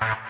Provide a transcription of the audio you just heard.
Bye.